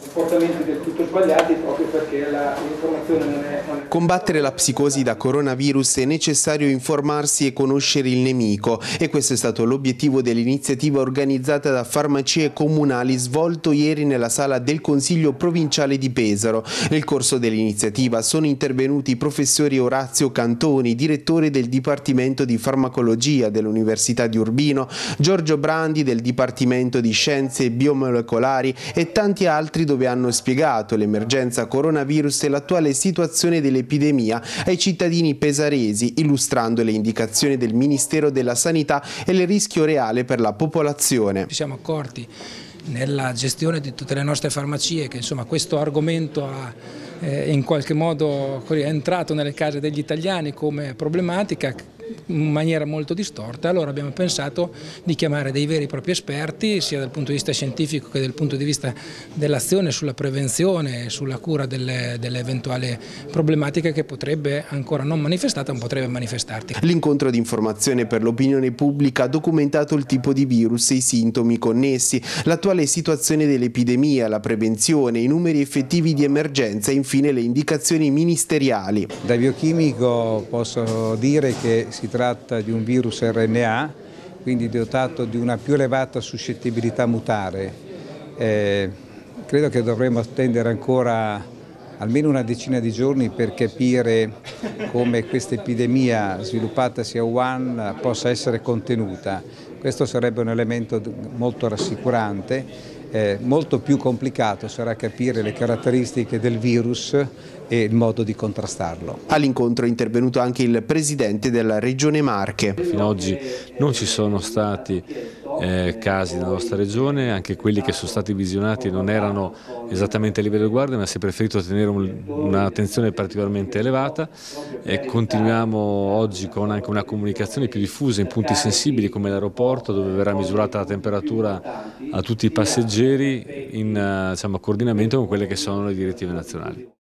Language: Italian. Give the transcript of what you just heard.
comportamenti del tutto sbagliati proprio perché l'informazione non non è... Combattere la psicosi da coronavirus è necessario informarsi e conoscere il nemico e questo è stato l'obiettivo dell'iniziativa organizzata da farmacie comunali svolto ieri nella sala del Consiglio provinciale di Pesaro. Nel corso dell'iniziativa sono intervenuti i professori Orazio Cantoni, direttore del Dipartimento di Farmacologia dell'Università di Urbino, Giorgio Brandi del Dipartimento di Scienze Biomolecolari e tanti altri dove hanno spiegato l'emergenza coronavirus e l'attuale situazione dell'epidemia ai cittadini pesaresi, illustrando le indicazioni del Ministero della Sanità e il rischio reale per la popolazione. Ci siamo accorti nella gestione di tutte le nostre farmacie che insomma, questo argomento ha eh, in qualche modo è entrato nelle case degli italiani come problematica in maniera molto distorta, allora abbiamo pensato di chiamare dei veri e propri esperti, sia dal punto di vista scientifico che dal punto di vista dell'azione sulla prevenzione e sulla cura delle, delle, eventuali problematiche che potrebbe ancora non manifestata, ma potrebbe manifestarti. L'incontro di informazione per l'opinione pubblica ha documentato il tipo di virus e i sintomi connessi, l'attuale situazione dell'epidemia, la prevenzione, i numeri effettivi di emergenza e infine le indicazioni ministeriali. Da biochimico posso dire che si tratta di un virus RNA, quindi dotato di una più elevata suscettibilità mutare. Eh, credo che dovremmo attendere ancora almeno una decina di giorni per capire come questa epidemia sviluppatasi a Wuhan possa essere contenuta. Questo sarebbe un elemento molto rassicurante eh, molto più complicato sarà capire le caratteristiche del virus e il modo di contrastarlo. All'incontro è intervenuto anche il presidente della regione Marche. Fino ad oggi non ci sono stati eh, casi nella nostra regione, anche quelli che sono stati visionati non erano esattamente a livello di guardia, ma si è preferito tenere un'attenzione particolarmente elevata e continuiamo oggi con anche una comunicazione più diffusa in punti sensibili come l'aeroporto dove verrà misurata la temperatura a tutti i passeggeri in diciamo, coordinamento con quelle che sono le direttive nazionali.